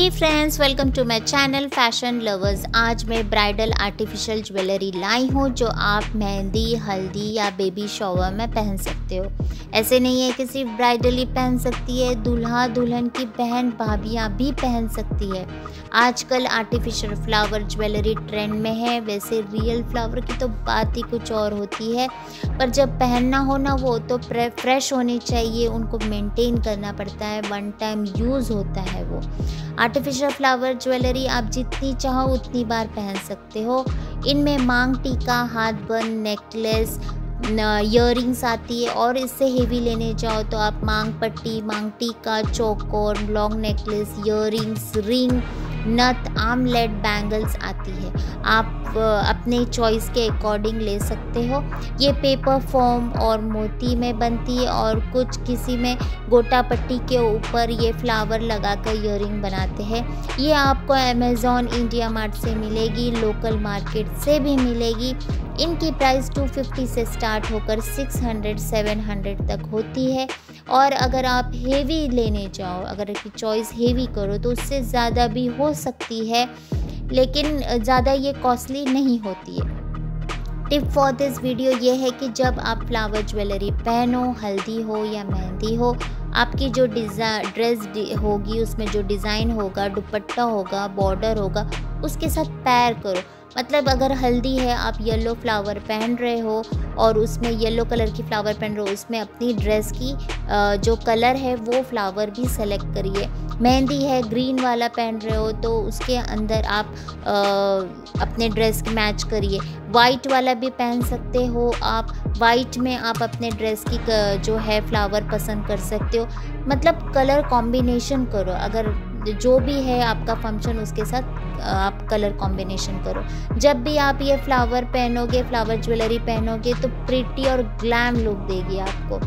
Hey friends welcome to my channel fashion lovers आज मैं bridal artificial jewellery लाई हूँ, जो आप मेहंदी, हल्दी या बेबी शॉवर में पहन सकते हो। ऐसे नहीं है कि सिर्फ़ ब्राइडल ही पहन सकती है, दूल्हा दुल्हन की बहन भाभियाँ भी पहन सकती है। आजकल आर्टिफिशियल फ्लावर ज्वेलरी ट्रेंड में है, वैसे रियल फ्लावर की तो बात ही कुछ और होती है। पर जब पहनना हो ना वो तो फ्रेश होनी चाहिए, उनको मेंटेन करना पड़ता है वन टाइम यूज़ होता है वो। आर्टिफिशियल फ्लावर ज्वेलरी आप जितनी चाहो उतनी बार पहन सकते हो। इनमें मांग, टीका हाथ बंद नेकलेस इयर आती है और इससे हेवी लेने जाओ तो आप मांग पट्टी, मांग टीका, चौकोर लॉन्ग नेकलेस इयर रिंग नथ आर्मलेट बैंगल्स आती है। आप अपने चॉइस के अकॉर्डिंग ले सकते हो। ये पेपर फॉर्म और मोती में बनती है और कुछ किसी में गोटा पट्टी के ऊपर ये फ्लावर लगाकर ईयरिंग बनाते हैं। ये आपको अमेज़ॉन इंडिया मार्ट से मिलेगी लोकल मार्केट से भी मिलेगी। इनकी प्राइस 250 से स्टार्ट होकर 600 700 तक होती है। और अगर आप हेवी लेने जाओ, अगर की चॉइस हेवी करो तो उससे ज़्यादा भी हो सकती है, लेकिन ज़्यादा ये कॉस्टली नहीं होती है। टिप फॉर दिस वीडियो ये है कि जब आप फ्लावर ज्वेलरी पहनो, हल्दी हो या मेहंदी हो, आपकी जो डिज़ा ड्रेस होगी, उसमें जो डिज़ाइन होगा, दुपट्टा होगा बॉर्डर होगा, उसके साथ पैर करो। मतलब अगर हल्दी है, आप येलो फ्लावर पहन रहे हो और उसमें येलो कलर की फ्लावर पहन रहे हो, उसमें अपनी ड्रेस की जो कलर है, वो फ्लावर भी सेलेक्ट करिए। मेहंदी है ग्रीन वाला पहन रहे हो तो उसके अंदर आप अपने ड्रेस की मैच करिए। वाइट वाला भी पहन सकते हो आप। वाइट में आप अपने ड्रेस की जो है फ्लावर पसंद कर सकते हो। मतलब कलर कॉम्बिनेशन करो। अगर जो भी है आपका फ़ंक्शन उसके साथ आप कलर कॉम्बिनेशन करो। जब भी आप ये फ्लावर पहनोगे फ्लावर ज्वेलरी पहनोगे तो प्रिटी और ग्लैम लुक देगी आपको।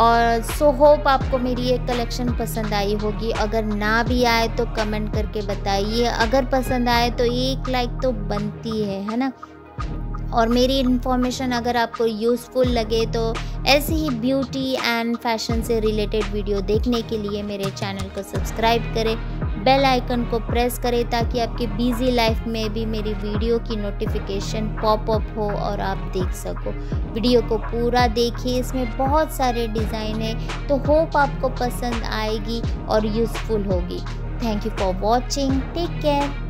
और सो होप आपको मेरी ये कलेक्शन पसंद आई होगी। अगर ना भी आए तो कमेंट करके बताइए। अगर पसंद आए तो एक लाइक तो बनती है है ना? और मेरी इन्फॉर्मेशन अगर आपको यूज़फुल लगे तो ऐसी ही ब्यूटी एंड फ़ैशन से रिलेटेड वीडियो देखने के लिए मेरे चैनल को सब्सक्राइब करें बेल आइकन को प्रेस करें ताकि आपके बिज़ी लाइफ में भी मेरी वीडियो की नोटिफिकेशन पॉप अप हो और आप देख सको। वीडियो को पूरा देखिए, इसमें बहुत सारे डिज़ाइन है तो होप आपको पसंद आएगी और यूज़फुल होगी। Thank you for watching take care